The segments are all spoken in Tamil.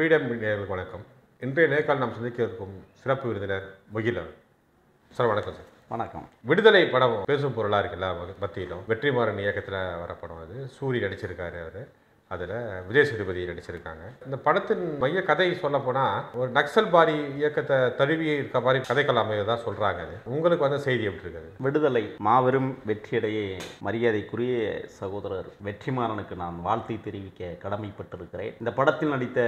ஃப்ரீடம் நேயர்களுக்கு வணக்கம். இன்றைய நேர்கால் நாம் சந்திக்க இருக்கும் சிறப்பு விருந்தினர் முகிலன் சார் வணக்கம் சார். வணக்கம். விடுதலை படம் பேசும் பொருளாக இருக்குல்ல மத்தியிலும். வெற்றிமாறன் இயக்கத்தில் வர படம் அது. சூரி நடிச்சிருக்காரு அவர். அதில் விஜய் சேதுபதி நடிச்சிருக்காங்க. இந்த படத்தின் மைய கதை சொல்ல போனால் ஒரு நக்சல் பாரி இயக்கத்தை தழுவி இருக்க மாதிரி கதைகள் அமையதா சொல்கிறாங்க அது. உங்களுக்கு வந்த செய்தி எப்படி இருக்காது விடுதலை மாபெரும் வெற்றியடையே மரியாதைக்குரிய சகோதரர் வெற்றிமாறனுக்கு நான் வாழ்த்தை தெரிவிக்க கடமைப்பட்டிருக்கிறேன். இந்த படத்தில் நடித்த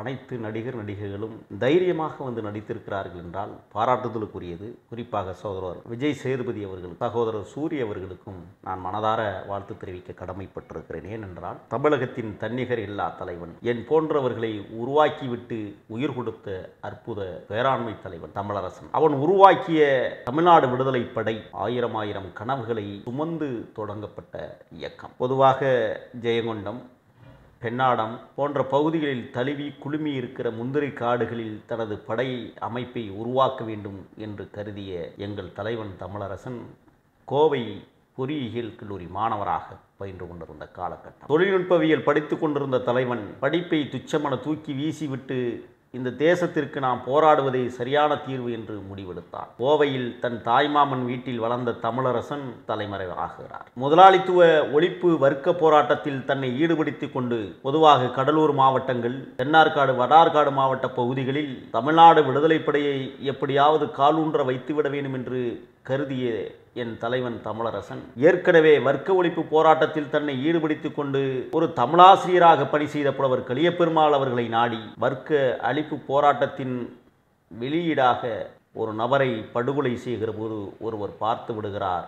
அனைத்து நடிகர் நடிகைகளும் தைரியமாக வந்து நடித்திருக்கிறார்கள் என்றால் பாராட்டுதலுக்குரியது. குறிப்பாக சகோதரர் விஜய் சேதுபதி அவர்கள் சகோதரர் சூரிய அவர்களுக்கும் நான் மனதார வாழ்த்து தெரிவிக்க கடமைப்பட்டிருக்கிறேன். ஏனென்றால் தமிழகத்தின் தன்னிகர் இல்லா தலைவன் என் போன்றவர்களை உருவாக்கிவிட்டு உயிர் கொடுத்த அற்புத பேராண்மை தலைவன் தமிழரசன். அவன் உருவாக்கிய தமிழ்நாடு விடுதலை படை ஆயிரம் ஆயிரம் கனவுகளை சுமந்து தொடங்கப்பட்ட இயக்கம். பொதுவாக ஜெயங்கொண்டம் பெண்ணாடம் போன்ற பகுதிகளில் தழுவி குழுமி இருக்கிற முந்திரி காடுகளில் தனது படை அமைப்பை உருவாக்க வேண்டும் என்று கருதிய எங்கள் தலைவன் தமிழரசன் கோவை பொறியியல் கல்லூரி மாணவராக பயின்று கொண்டிருந்த காலகட்டம். தொழில்நுட்பவியல் படித்து கொண்டிருந்த தலைவன் படிப்பை துச்சமென தூக்கி வீசிவிட்டு இந்த தேசத்திற்கு நாம் போராடுவதே சரியான தீர்வு என்று முடிவெடுத்தார். கோவையில் தன் தாய்மாமன் வீட்டில் வளர்ந்த தமிழரசன் தலைமறைவாகிறார். முதலாளித்துவ ஒழிப்பு வர்க்க போராட்டத்தில் தன்னை ஈடுபடுத்திக் கொண்டு பொதுவாக கடலூர் மாவட்டங்கள் தென்னார்காடு வடார்காடு மாவட்ட பகுதிகளில் தமிழ்நாடு விடுதலைப்படையை எப்படியாவது காலூன்ற வைத்துவிட வேண்டும் என்று கருதிய என் தலைவன் தமிழரசன். ஏற்கனவே வர்க்க ஒழிப்பு போராட்டத்தில் தன்னை ஈடுபடுத்திக் கொண்டு ஒரு தமிழாசிரியராக பணி செய்த புலவர் கலியப்பெருமாள் அவர்களை நாடி வர்க்க அழிப்பு போராட்டத்தின் வெளியீடாக ஒரு நபரை படுகொலை செய்கிற போது ஒருவர் பார்த்து விடுகிறார்.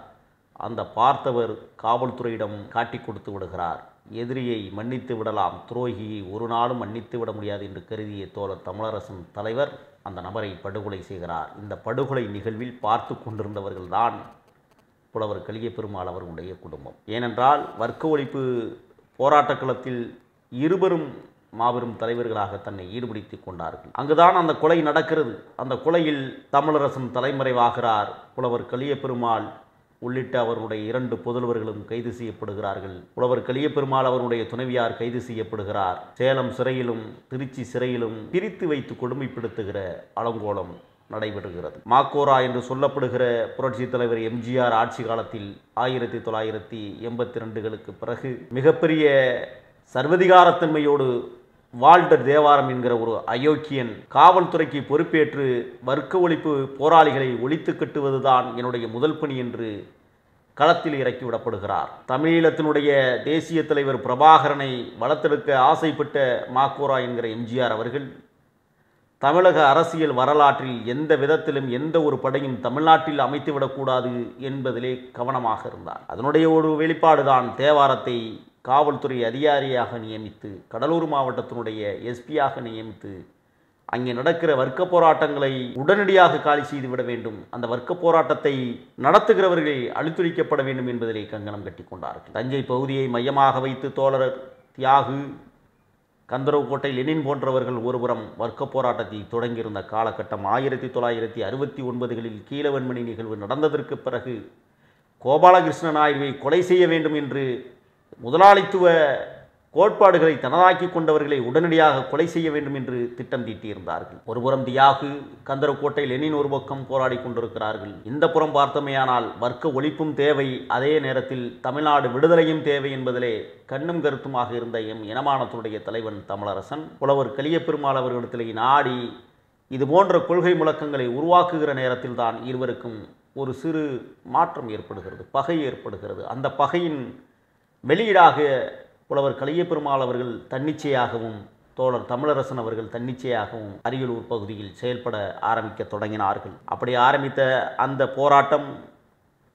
அந்த பார்த்தவர் காவல்துறையிடம் காட்டி கொடுத்து விடுகிறார். எதிரியை மன்னித்து விடலாம் துரோகியை ஒரு நாளும் மன்னித்து விட முடியாது என்று கருதிய தோழர் தமிழரசன் தலைவர் அந்த நபரை படுகொலை செய்கிறார். இந்த படுகொலை நிகழ்வில் பார்த்து கொண்டிருந்தவர்கள்தான் புலவர் கலிய பெருமாள் அவர்களுடைய குடும்பம். ஏனென்றால் வர்க்க ஒழிப்பு போராட்டக் களத்தில் இருவரும் மாபெரும் தலைவர்களாக தன்னை ஈடுபடுத்திக் கொண்டார்கள். அங்குதான் அந்த கொலை நடக்கிறது. அந்த கொலையில் தமிழரசன் தலைமறைவாகிறார். புலவர் கலிய பெருமாள் உள்ளிட்ட அவருடைய இரண்டு புதல்வர்களும் கைது செய்யப்படுகிறார்கள். புலவர் கலிய பெருமாள் அவருடைய துணைவியார் கைது செய்யப்படுகிறார். சேலம் சிறையிலும் திருச்சி சிறையிலும் பிரித்து வைத்து கொடுமைப்படுத்துகிற அலங்கோலம் நடைபெறுகிறது. மாக்கோரா என்று சொல்லப்படுகிற புரட்சித் தலைவர் எம்ஜிஆர் ஆட்சி காலத்தில் ஆயிரத்தி தொள்ளாயிரத்தி எண்பத்தி ரெண்டுகளுக்கு பிறகு மிகப்பெரிய சர்வதிகாரத்தன்மையோடு வால்டர் தேவாரம் என்கிற ஒரு அயோக்கியன் காவல்துறைக்கு பொறுப்பேற்று வர்க்க ஒழிப்பு போராளிகளை ஒழித்து கட்டுவதுதான் என்னுடைய முதல் பணி என்று களத்தில் இறக்கி விடப்படுகிறார். தமிழீழத்தினுடைய தேசிய தலைவர் பிரபாகரனை வளர்த்தெடுக்க ஆசைப்பட்ட மாக்கோரா என்கிற எம்ஜிஆர் அவர்கள் தமிழக அரசியல் வரலாற்றில் எந்த விதத்திலும் எந்த ஒரு படையும் தமிழ்நாட்டில் அமைத்துவிடக்கூடாது என்பதிலே கவனமாக இருந்தார். அதனுடைய ஒரு வெளிப்பாடுதான் தேவாரத்தை காவல்துறை அதிகாரியாக நியமித்து கடலூர் மாவட்டத்தினுடைய எஸ்பியாக நியமித்து அங்கே நடக்கிற வர்க்க போராட்டங்களை உடனடியாக காலி செய்துவிட வேண்டும். அந்த வர்க்க போராட்டத்தை நடத்துகிறவர்களை அழித்துரிக்கப்பட வேண்டும் என்பதிலே கங்கணம் கட்டி கொண்டார்கள். தஞ்சை பகுதியை மையமாக வைத்து தோழர் தியாகு கந்தரவுக்கோட்டை லெனின் போன்றவர்கள் ஒருபுறம் வர்க்க போராட்டத்தை தொடங்கியிருந்த காலகட்டம் ஆயிரத்தி தொள்ளாயிரத்தி அறுபத்தி ஒன்பதுகளில் கீழவன்மணி நிகழ்வு நடந்ததற்கு பிறகு கோபாலகிருஷ்ண நாயுடுவை கொலை செய்ய வேண்டும் என்று முதலாளித்துவ கோட்பாடுகளை தனதாக்கி கொண்டவர்களை உடனடியாக கொலை செய்ய வேண்டும் என்று திட்டம் தீட்டியிருந்தார்கள். ஒருபுறம் தியாகு கந்தரக்கோட்டை லெனின் ஒரு பக்கம் போராடி கொண்டிருக்கிறார்கள். இந்த புறம் பார்த்தமையானால் வர்க்க ஒழிப்பும் தேவை. அதே நேரத்தில் தமிழ்நாடு விடுதலையும் தேவை என்பதிலே கண்ணும் கருத்துமாக இருந்த எம் இனமானத்துடைய தலைவன் தமிழரசன் புலவர் கலியபெருமாள் அவர்களிடத்திலே நாடி இது போன்ற கொள்கை முழக்கங்களை உருவாக்குகிற நேரத்தில் தான் இருவருக்கும் ஒரு சிறு மாற்றம் ஏற்படுகிறது பகை ஏற்படுகிறது. அந்த பகையின் வெளியீடாக புலவர் கலியபெருமாள் அவர்கள் தன்னிச்சையாகவும் தோழர் தமிழரசன் அவர்கள் தன்னிச்சையாகவும் அரியலூர் பகுதியில் செயல்பட ஆரம்பிக்க தொடங்கினார்கள். அப்படி ஆரம்பித்த அந்த போராட்டம்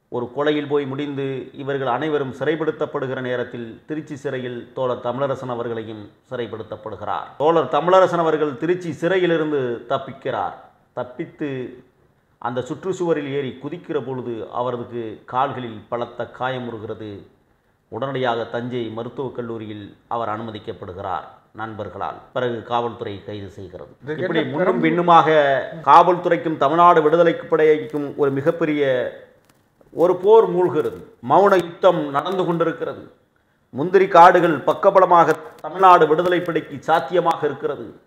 ஒரு கொலையில் போய் முடிந்து இவர்கள் அனைவரும் சிறைப்படுத்தப்படுகிற நேரத்தில் திருச்சி சிறையில் தோழர் தமிழரசன் அவர்களையும் சிறைப்படுத்தப்படுகிறார். தோழர் தமிழரசன் அவர்கள் திருச்சி சிறையிலிருந்து தப்பிக்கிறார். தப்பித்து அந்த சுற்றுச்சுவரில் ஏறி குதிக்கிற பொழுது அவரது கால்களில் பலத்த காயமுறுகிறது உடனடியாக தஞ்சை மருத்துவக் கல்லூரியில் அவர் அனுமதிக்கப்படுகிறார் நண்பர்களால். பிறகு காவல்துறை கைது செய்கிறது. இப்படி முன்னும் பின்னுமாக காவல்துறைக்கும் தமிழ்நாடு விடுதலைப் படைக்கும் ஒரு மிகப்பெரிய ஒரு போர் மூழ்கிறது. மௌன யுத்தம் நடந்து கொண்டிருக்கிறது. முந்திரி காடுகள் பக்கபலமாக தமிழ்நாடு விடுதலை படைக்கு சாத்தியமாக இருக்கிறது.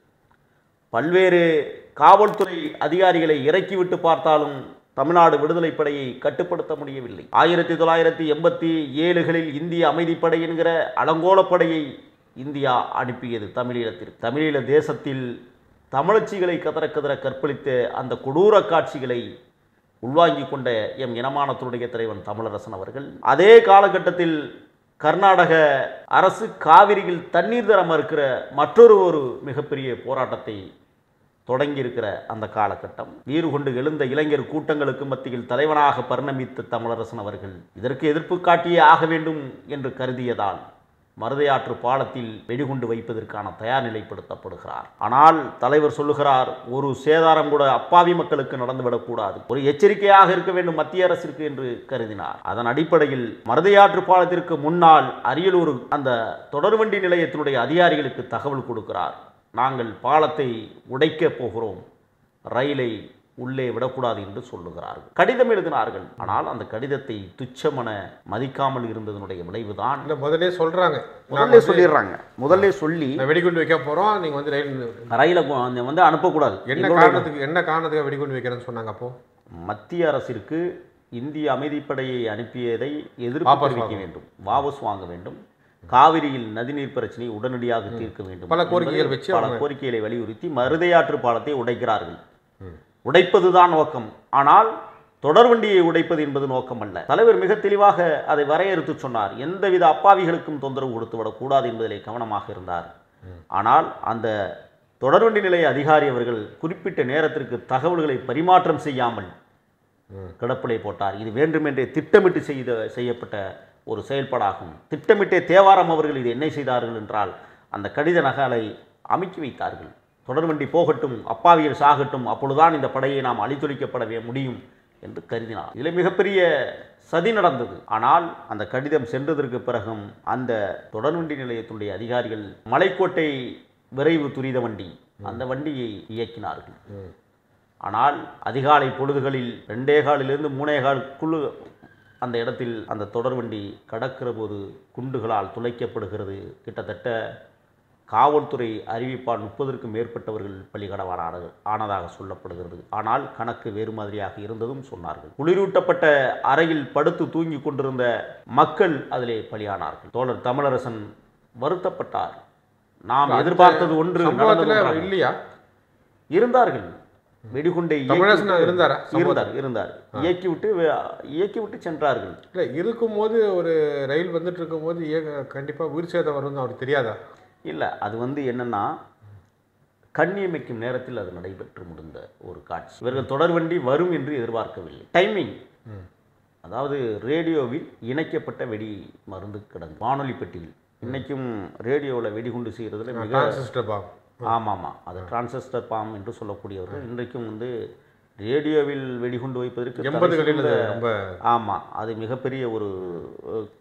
பல்வேறு காவல்துறை அதிகாரிகளை இறக்கிவிட்டு பார்த்தாலும் தமிழ்நாடு விடுதலை படையை கட்டுப்படுத்த முடியவில்லை. ஆயிரத்தி தொள்ளாயிரத்தி எண்பத்தி ஏழுகளில் இந்திய அமைதிப்படை என்கிற அலங்கோலப்படையை இந்தியா அனுப்பியது தமிழீழத்திற்கு. தமிழீழ தேசத்தில் தமிழச்சிகளை கதற கதற கற்பழித்த அந்த கொடூர காட்சிகளை உள்வாங்கிக் கொண்ட எம் இனமானத்துடைய தலைவன் தமிழரசன் அவர்கள். அதே காலகட்டத்தில் கர்நாடக அரசு காவிரியில் தண்ணீர் தர மறுக்கிற மற்றொரு ஒரு மிகப்பெரிய போராட்டத்தை தொடங்கியிருக்கிற அந்த காலகட்டம். வீறு கொண்டு எழுந்த இளைஞர் கூட்டங்களுக்கு மத்தியில் தலைவனாக பரிணமித்த தமிழரசன் அவர்கள் இதற்கு எதிர்ப்பு காட்டியே ஆக வேண்டும் என்று கருதியதால் மருதையாற்று பாலத்தில் வெடிகுண்டு வைப்பதற்கான தயார் நிலைப்படுத்தப்படுகிறார். ஆனால் தலைவர் சொல்லுகிறார் ஒரு சேதாரம் கூட அப்பாவி மக்களுக்கு நடந்துவிடக்கூடாது ஒரு எச்சரிக்கையாக இருக்க வேண்டும் மத்திய அரசிற்கு என்று கருதினார். அதன் அடிப்படையில் மருதையாற்று பாலத்திற்கு முன்னால் அரியலூர் அந்த தொடர்வண்டி நிலையத்தினுடைய அதிகாரிகளுக்கு தகவல் கொடுக்கிறார். நாங்கள் பாலத்தை உடைக்கப் போகிறோம். ரயிலை உள்ளே விடக்கூடாது என்று சொல்லுகிறார்கள். கடிதம் எழுதினார்கள். ஆனால் அந்த கடிதத்தை துச்சமென மதிக்காமல் இருந்ததனுடைய விளைவுதான் இல்லை முதல்ல சொல்கிறாங்க முதல்ல சொல்லிடுறாங்க. முதல்ல சொல்லி வெடிகுண்டு வைக்க போகிறோம் நீங்கள் வந்து ரயில் ரயில வந்து அனுப்பக்கூடாது. என்ன காரணத்துக்கு என்ன காரணத்துக்கு வெடிகுண்டு வைக்கிறேன்னு சொன்னாங்க அப்போ? மத்திய அரசிற்கு இந்திய அமைதிப்படையை அனுப்பியதை எதிர்ப்பு தெரிவிக்க. வேண்டும். வாபஸ் வாங்க வேண்டும். காவிரியில் நதிநீர் பிரச்சனையை உடனடியாக தீர்க்க வேண்டும் பல கோரிக்கைகள் வச்சு பல கோரிக்கைகளை வலியுறுத்தி மருதையாற்று பாலத்தை உடைக்கிறார்கள். உடைப்பதுதான் நோக்கம். ஆனால் தொடர்வண்டியை உடைப்பது என்பது நோக்கம் அல்ல. தலைவர் மிக தெளிவாக அதை வரையறுத்து சொன்னார். எந்தவித அப்பாவிகளுக்கும் தொந்தரவு கொடுத்து விடக்கூடாது என்பதிலே கவனமாக இருந்தார். ஆனால் அந்த தொடர்வண்டி நிலைய அதிகாரி அவர்கள் குறிப்பிட்ட நேரத்திற்கு தகவல்களை பரிமாற்றம் செய்யாமல் கிடப்பிலை போட்டார். இது வேண்டுமென்றே திட்டமிட்டு செய்த செய்யப்பட்ட ஒரு செயல்பாடாகும். திட்டமிட்டே தேவாரம் அவர்கள் இது என்ன செய்தார்கள் என்றால் அந்த கடித நகலை அமுக்கி வைத்தார்கள். தொடர்வண்டி போகட்டும் அப்பாவியல் சாகட்டும் அப்பொழுதுதான் இந்த படையை நாம் அழித்தொழிக்கப்படவே முடியும் என்று கருதினார். இதில் மிகப்பெரிய சதி நடந்தது. ஆனால் அந்த கடிதம் சென்றதற்கு பிறகும் அந்த தொடர்வண்டி நிலையத்தினுடைய அதிகாரிகள் மலைக்கோட்டை விரைவு துரித வண்டி அந்த வண்டியை இயக்கினார்கள். ஆனால் அதிகாலை பொழுதுகளில் ரெண்டே காலிலிருந்து மூணே காலுக்குள்ளு அந்த இடத்தில் அந்த தொடர்வண்டி கடக்கிற போது குண்டுகளால் துளைக்கப்படுகிறது. கிட்டத்தட்ட காவல்துறை அறிவிப்பால் முப்பதற்கும் மேற்பட்டவர்கள் பலிகடவானார்கள் ஆனதாக சொல்லப்படுகிறது. ஆனால் கணக்கு வேறு மாதிரியாக இருந்ததும் சொன்னார்கள். குளிரூட்டப்பட்ட அறையில் படுத்து தூங்கி கொண்டிருந்த மக்கள் அதிலே பலியானார்கள். தோழர் தமிழரசன் வருத்தப்பட்டார். நாம் எதிர்பார்த்தது ஒன்று. இல்லையா? இருந்தார்கள். வெடிகுண்டை இருந்தாரா? இருந்தார் இருந்தார். இயக்கி விட்டு இயக்கி விட்டு சென்றார்கள். இல்லை இருக்கும்போது ஒரு ரயில் வந்துட்டு இருக்கும்போது கண்டிப்பாக உயிர் சேதம் வரும்னு அவருக்கு தெரியாதா? இல்லை அது வந்து என்னன்னா கண்ணியமைக்கும் நேரத்தில் அது நடைபெற்று முடிந்த ஒரு காட்சி. இவர்கள் தொடர்வண்டி வரும் என்று எதிர்பார்க்கவில்லை. டைமிங் அதாவது ரேடியோவில் இணைக்கப்பட்ட வெடி மருந்து கிடந்து வானொலி பெட்டியில். இன்னைக்கும் ரேடியோவில் வெடிகுண்டு செய்கிறதுல மிக ஆமாம் ஆமாம். அது டிரான்சிஸ்டர் பாம் என்று சொல்லக்கூடியவர்கள் இன்றைக்கும் வந்து ரேடியோவில் வெடிகுண்டு வைப்பதற்கு எண்பதுகளில் ரொம்ப ஆமாம் அது மிகப்பெரிய ஒரு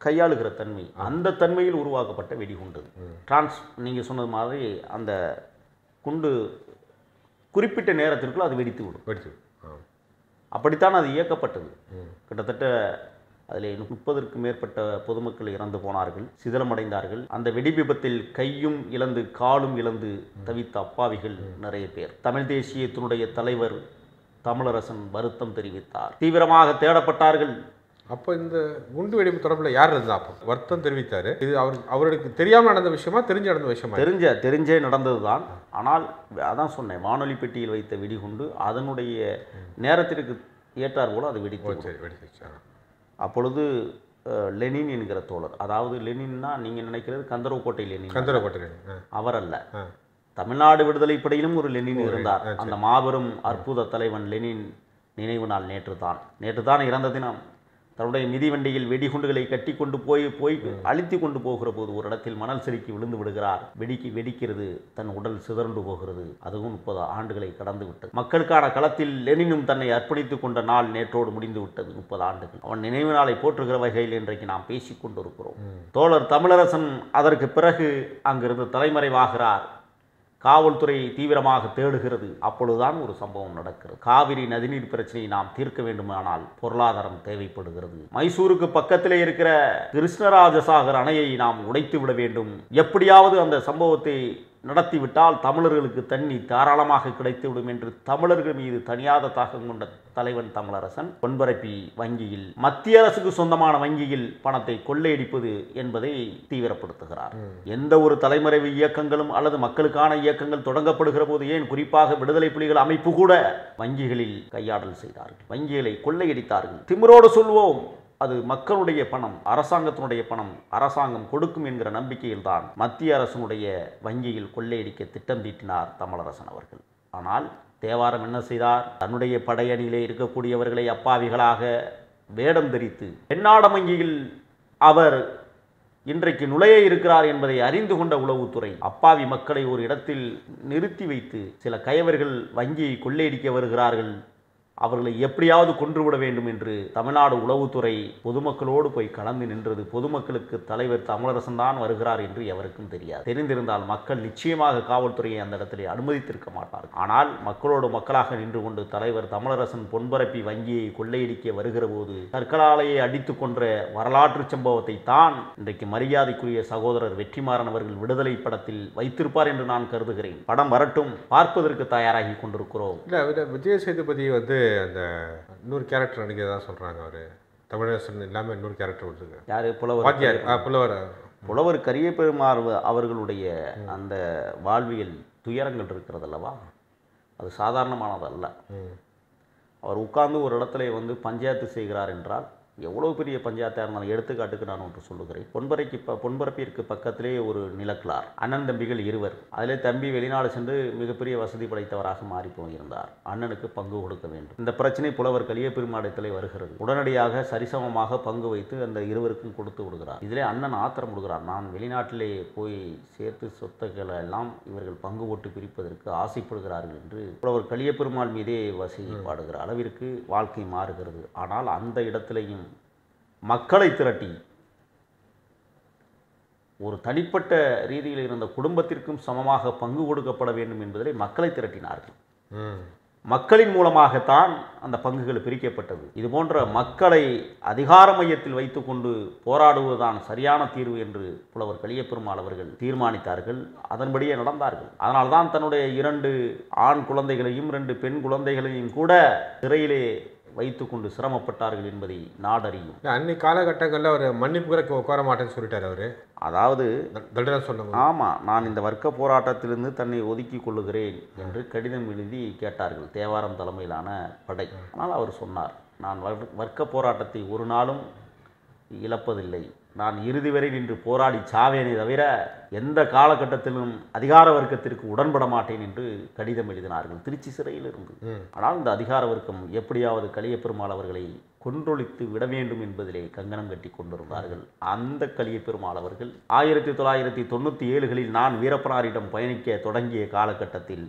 கையாளுகிற தன்மை. அந்த தன்மையில் உருவாக்கப்பட்ட வெடிகுண்டு. டிரான்ஸ் நீங்கள் சொன்னது மாதிரி அந்த குண்டு குறிப்பிட்ட நேரத்திற்குள் அது வெடித்து விடும் ஆ. அப்படித்தான் அது இயக்கப்பட்டது. கிட்டத்தட்ட அதில் முப்பதற்கும் மேற்பட்ட பொதுமக்கள் இறந்து போனார்கள் சிதிலமடைந்தார்கள். அந்த வெடி விபத்தில் கையும் இழந்து காலும் இழந்து தவித்த அப்பாவிகள் நிறைய பேர். தமிழ் தேசியத்தினுடைய தலைவர் தமிழரசன் வருத்தம் தெரிவித்தார். தீவிரமாக தேடப்பட்டார்கள். அப்போ இந்த குண்டு வெடிப்பு தொடர்பில் யார் இருந்தா அப்போ? வருத்தம் தெரிவித்தார். இது அவர் அவருக்கு தெரியாமல் நடந்த விஷயமா தெரிஞ்சு நடந்த விஷயமா? தெரிஞ்ச தெரிஞ்சே நடந்ததுதான். ஆனால் அதான் சொன்னேன் வானொலி பெட்டியில் வைத்த வெடிகுண்டு அதனுடைய நேரத்திற்கு ஏற்றார் போல அது வெடித்து ஆ. அப்பொழுது லெனின் என்கிற தோழர். அதாவது லெனின்னா நீங்கள் நினைக்கிறது கந்தரவுக்கோட்டை லெனின். கந்தரப்பட்டு ஆ. அவர் அல்ல தமிழ்நாடு விடுதலை படையிலும் ஒரு லெனின் இருந்தார். அந்த மாபெரும் அற்புத தலைவன் லெனின் நினைவு நாள் நேற்று தான். நேற்று தான் இறந்த தினம். தன்னுடைய மிதிவண்டியில் வெடிகுண்டுகளை கட்டி கொண்டு போய் போய் அழித்து கொண்டு போகிற போது ஒரு இடத்தில் மணல் செருக்கி விழுந்து விடுகிறார். வெடிக்கி வெடிக்கிறது தன் உடல் சிதறண்டு போகிறது. அதுவும் முப்பது ஆண்டுகளை கடந்து விட்டது. மக்களுக்கான களத்தில் லெனினும் தன்னை அர்ப்பணித்துக் கொண்ட நாள் நேற்றோடு முடிந்து விட்டது. முப்பது ஆண்டுகள். அவன் நினைவு நாளை போற்றுகிற வகையில் இன்றைக்கு நாம் பேசிக் கொண்டிருக்கிறோம். தோழர் தமிழரசன் அதற்கு பிறகு அங்கிருந்து தலைமறைவாகிறார். காவல்துறை தீவிரமாக தேடுகிறது. அப்பொழுதுதான் ஒரு சம்பவம் நடக்கிறது. காவிரி நதிநீர் பிரச்சனையை நாம் தீர்க்க வேண்டுமானால் பொருளாதாரம் தேவைப்படுகிறது. மைசூருக்கு பக்கத்திலே இருக்கிற கிருஷ்ணராஜசாகர் அணையை நாம் உடைத்து விட வேண்டும். எப்படியாவது அந்த சம்பவத்தை நடத்திவிட்டால் தமிழர்களுக்கு தண்ணி தாராளமாக கிடைத்துவிடும் என்று தமிழர்கள் மீது தனியாத தாக்கம் கொண்ட தலைவன் தமிழரசன். பொன்பரப்பி வங்கியில் மத்திய அரசுக்கு சொந்தமான வங்கியில் பணத்தை கொள்ளையடிப்பது என்பதை தீவிரப்படுத்துகிறார். எந்த ஒரு தலைமறைவு இயக்கங்களும் அல்லது மக்களுக்கான இயக்கங்கள் தொடங்கப்படுகிற போது ஏன் குறிப்பாக விடுதலை புலிகள் அமைப்பு கூட வங்கிகளில் கையாடல் செய்தார்கள்? வங்கிகளை கொள்ளையடித்தார்கள். திமிரோடு சொல்வோம் அது மக்களுடைய பணம் அரசாங்கத்தினுடைய பணம் அரசாங்கம் கொடுக்கும் என்கிற நம்பிக்கையில்தான் மத்திய அரசினுடைய வங்கியில் கொள்ளையடிக்க திட்டம் தீட்டினார் தமிழரசன் அவர்கள். ஆனால் தேவாரம் என்ன செய்தார்? தன்னுடைய படையணியிலே இருக்கக்கூடியவர்களை அப்பாவிகளாக வேடம் தரித்து தென்னாட வங்கியில் அவர் இன்றைக்கு நுழைய இருக்கிறார் என்பதை அறிந்து கொண்ட உளவுத்துறை அப்பாவி மக்களை ஒரு இடத்தில் நிறுத்தி வைத்து சில கயவர்கள் வங்கியை கொள்ளையடிக்க வருகிறார்கள் அவர்களை எப்படியாவது கொன்றுவிட வேண்டும் என்று தமிழ்நாடு உளவுத்துறை பொதுமக்களோடு போய் கலந்து நின்றது பொதுமக்களுக்கு தலைவர் தமிழரசன் தான் வருகிறார் என்று எவருக்கும் தெரியாது. தெரிந்திருந்தால் மக்கள் நிச்சயமாக காவல்துறையை அந்த இடத்திலே அனுமதித்திருக்க மாட்டார்கள். ஆனால் மக்களோடு மக்களாக நின்று கொண்டு தலைவர் தமிழரசன் பொன்பரப்பி வங்கியை கொள்ளையடிக்க வருகிற போது கற்களாலையை அடித்து கொன்ற வரலாற்று சம்பவத்தை தான் இன்றைக்கு மரியாதைக்குரிய சகோதரர் வெற்றிமாறன் அவர்கள் விடுதலை படத்தில் வைத்திருப்பார் என்று நான் கருதுகிறேன். படம் வரட்டும் பார்ப்பதற்கு தயாராகி கொண்டிருக்கிறோம். விஜய சேதுபதி வந்து அந்த இன்னொரு கேரக்டர் நடிக்கிறதா சொல்கிறாங்க அவர். தமிழரசன் இல்லாமல் இன்னொரு கேரக்டர் வருதுங்க யாரு? புலவர். வாத்தியார். ஆ புலவர். புலவர் கரிய பெருமாள் அவர்களுடைய அந்த வாழ்வியல் துயரங்கள் இருக்கிறது அல்லவா அது சாதாரணமானதல்ல. ம். அவர் உட்கார்ந்து ஒரு இடத்துல வந்து பஞ்சாயத்து செய்கிறார் என்றால் எவ்வளவு பெரிய பஞ்சாயத்தாக இருந்தாலும் எடுத்துக்காட்டுக்கு நான் ஒன்று சொல்லுகிறேன். பொன்பரைக்கு ப பொன்பரப்பிற்கு பக்கத்திலே ஒரு நிலக்கிழார் அண்ணன் தம்பிகள் இருவர். அதிலே தம்பி வெளிநாடு சென்று மிகப்பெரிய வசதி படைத்தவராக மாறி போயிருந்தார். அண்ணனுக்கு பங்கு கொடுக்க வேண்டும். இந்த பிரச்சனை புலவர் கலிய பெருமாடத்திலே வருகிறது. உடனடியாக சரிசமமாக பங்கு வைத்து அந்த இருவருக்கும் கொடுத்து விடுகிறார். இதிலே அண்ணன் ஆத்திரம் விடுகிறார் நான் வெளிநாட்டிலே போய் சேர்த்து சொத்துக்களை எல்லாம் இவர்கள் பங்கு போட்டு பிரிப்பதற்கு ஆசைப்படுகிறார்கள் என்று புலவர் கலிய பெருமாள் மீதே வசி பாடுகிற அளவிற்கு வாழ்க்கை மாறுகிறது. ஆனால் அந்த இடத்திலேயும் மக்களை திரட்டி ஒரு தனிப்பட்ட ரீதியில் இருந்த குடும்பத்திற்கும் சமமாக பங்கு கொடுக்கப்பட வேண்டும் என்பதிலே மக்களை திரட்டினார்கள். மக்களின் மூலமாகத்தான் அந்த பங்குகள் பிரிக்கப்பட்டது. இது போன்ற மக்களை அதிகார மையத்தில் வைத்துக்கொண்டு போராடுவதுதான் சரியான தீர்வு என்று புலவர் கலியப்பெருமாள் அவர்கள் தீர்மானித்தார்கள். அதன்படியே நடந்தார்கள். அதனால்தான் தன்னுடைய இரண்டு ஆண் குழந்தைகளையும் இரண்டு பெண் குழந்தைகளையும் கூட சிறையிலே வைத்துக்கொண்டு சிரமப்பட்டார்கள் என்பதை நாடறியும். அன்னைக்கு காலகட்டங்களில் அவர் மன்னிப்பு உட்கார மாட்டேன்னு சொல்லிட்டார் அவர். அதாவது சொன்னவங்க ஆமாம் நான் இந்த வர்க்க போராட்டத்திலிருந்து தன்னை ஒதுக்கிக் கொள்ளுகிறேன் என்று கடிதம் எழுதி கேட்டார்கள் தேவாரம் தலைமையிலான படை. ஆனால் அவர் சொன்னார் நான் வர்- வர்க்க போராட்டத்தை ஒரு நாளும் இழப்பதில்லை. நான் இறுதி வரை நின்று போராடி சாவேனே தவிர எந்த காலகட்டத்திலும் அதிகார வர்க்கத்திற்கு உடன்பட மாட்டேன் என்று கடிதம் எழுதினார்கள். திருச்சி சிறையில் இருந்து. ஆனால் இந்த அதிகார வர்க்கம் எப்படியாவது கலியப்பெருமாள் அவர்களை கொன்றொழித்து விட வேண்டும் என்பதிலே கங்கணம் கட்டி கொண்டிருந்தார்கள். அந்த கலியப்பெருமாள் அவர்கள் ஆயிரத்தி தொள்ளாயிரத்தி தொண்ணூற்றி ஏழுகளில் நான் வீரப்பனாரிடம் பயணிக்க தொடங்கிய காலகட்டத்தில்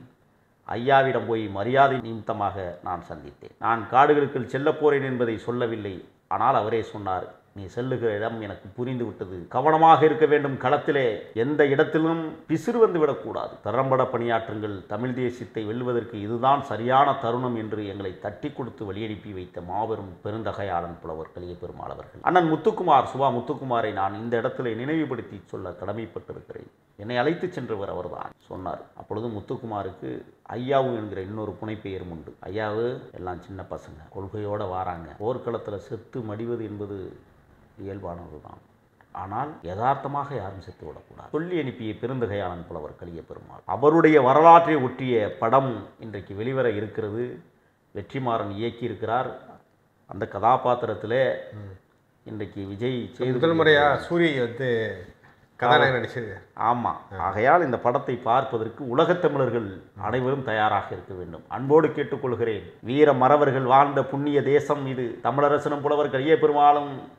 ஐயாவிடம் போய் மரியாதை நிமித்தமாக நான் சந்தித்தேன். நான் காடுகளுக்குள் செல்லப் போறேன் என்பதை சொல்லவில்லை. ஆனால் அவரே சொன்னார் நீ செல்லுகிற இடம் எனக்கு புரிந்து விட்டது கவனமாக இருக்க வேண்டும் களத்திலே. எந்த இடத்திலும் பிசிறு வந்து விடக்கூடாது. தரம்பட பணியாற்றுங்கள். தமிழ் தேசியத்தை வெல்வதற்கு இதுதான் சரியான தருணம் என்று எங்களை தட்டி கொடுத்து வழியனுப்பி வைத்த மாபெரும் பெருந்தகையாளன் புலவர் கலிய பெருமாள் அவர்கள். அண்ணன் முத்துக்குமார் சுபா முத்துக்குமாரை நான் இந்த இடத்திலே நினைவுபடுத்தி சொல்ல கடமைப்பட்டிருக்கிறேன். என்னை அழைத்து சென்றவர் அவர்தான் சொன்னார். அப்பொழுது முத்துக்குமாருக்கு ஐயாவு என்கிற இன்னொரு புனைப்பெயரும் உண்டு. ஐயாவு எல்லாம் சின்ன பசங்க. கொள்கையோட வாராங்க. போர்க்களத்தில் செத்து மடிவது என்பது இயல்பானது தான் ஆனால் யதார்த்தமாக யாரும் செத்து விடக்கூடாது. சொல்லி அனுப்பிய பெருந்தகையாளன் புலவர் கலிய பெருமாள். அவருடைய வரலாற்றை ஒட்டிய படம் இன்றைக்கு வெளிவர இருக்கிறது. வெற்றிமாறன் இயக்கியிருக்கிறார். அந்த கதாபாத்திரத்தில் இன்றைக்கு விஜய் செய்து முதல் முறையா சூரி வந்து கதாநாயகன் நடிச்சது. ஆமாம் ஆகையால் இந்த படத்தை பார்ப்பதற்கு உலகத் தமிழர்கள் அனைவரும் தயாராக இருக்க வேண்டும். அன்போடு கேட்டுக்கொள்கிறேன். வீர மறவர்கள் வாழ்ந்த புண்ணிய தேசம் இது. தமிழரசனும் புலவர் கரிய பெருமாளும்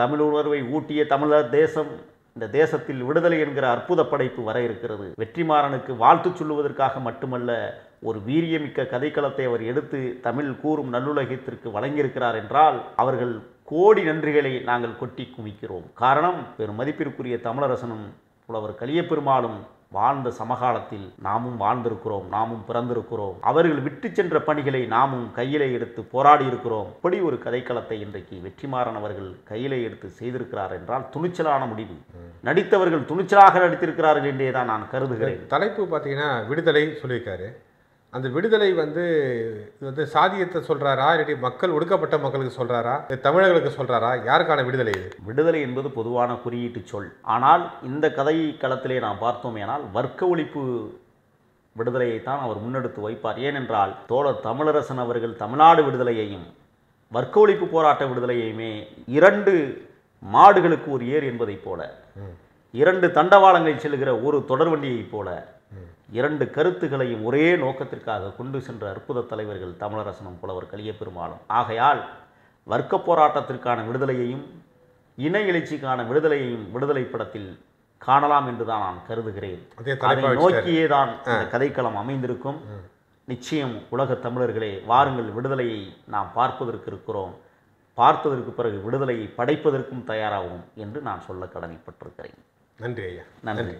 தமிழ் உணர்வை ஊட்டிய தமிழர் தேசம் இந்த தேசத்தில் விடுதலை என்கிற அற்புத படைப்பு வர இருக்கிறது. வெற்றிமாறனுக்கு வாழ்த்து சொல்லுவதற்காக மட்டுமல்ல ஒரு வீரியமிக்க கதைக்களத்தை அவர் எடுத்து தமிழ் கூறும் நல்லுலகத்திற்கு வழங்கியிருக்கிறார் என்றால் அவர்கள் கோடி நன்றிகளை நாங்கள் கொட்டி குமிக்கிறோம் காரணம் பெரும் மதிப்பிற்குரிய தமிழரசனும் புலவர் கலியப்பெருமாளும் வாழ்ந்த சமகாலத்தில் நாமும் வாழ்ந்திருக்கிறோம் நாமும் பிறந்திருக்கிறோம். அவர்கள் விட்டு சென்ற பணிகளை நாமும் கையிலே எடுத்து போராடி இருக்கிறோம் இப்படி ஒரு கதைக்களத்தை இன்றைக்கு வெற்றிமாறன் அவர்கள் கையிலே எடுத்து செய்திருக்கிறார் என்றால் துணிச்சலான முடிவு. நடித்தவர்கள் துணிச்சலாக நடித்திருக்கிறார்கள் என்றே தான் நான் கருதுகிறேன். தலைப்பு பார்த்தீங்கன்னா விடுதலை சொல்லியிருக்காரு. அந்த விடுதலை வந்து இது வந்து சாதியத்தை சொல்றாரா இல்லாட்டி மக்கள் ஒடுக்கப்பட்ட மக்களுக்கு சொல்றாரா இல்லை தமிழர்களுக்கு சொல்றாரா? யாருக்கான விடுதலை இது? விடுதலை என்பது பொதுவான குறியீட்டு சொல். ஆனால் இந்த கதை களத்திலே நாம் பார்த்தோமேனால் வர்க்க ஒழிப்பு விடுதலையைத்தான் அவர் முன்னெடுத்து வைப்பார். ஏனென்றால் தோழர் தமிழரசன் அவர்கள் தமிழ்நாடு விடுதலையையும் வர்க்க ஒழிப்பு போராட்ட விடுதலையுமே இரண்டு மாடுகளுக்கு ஒரு ஏர் என்பதைப் போல இரண்டு தண்டவாளங்களில் செல்கிற ஒரு தொடர்வண்டியைப் போல இரண்டு கருத்துகளையும் ஒரே நோக்கத்திற்காக கொண்டு சென்ற அற்புத தலைவர்கள் தமிழரசனும் புலவர் கலியபெருமாளும் ஆகையால் வர்க்க போராட்டத்திற்கான விடுதலையையும் இன எழுச்சிக்கான விடுதலையையும் விடுதலை படத்தில் காணலாம் என்றுதான் நான் கருதுகிறேன். அதே. நோக்கியே தான் இந்த கதைக்களம் அமைந்திருக்கும். நிச்சயம் உலகத் தமிழர்களே வாருங்கள் விடுதலையை நாம் பார்ப்பதற்கு இருக்கிறோம். பார்த்ததற்கு பிறகு விடுதலையை படைப்பதற்கும் தயாராகும் என்று நான் சொல்ல கடமைப்பட்டிருக்கிறேன். நன்றி ஐயா. நன்றி.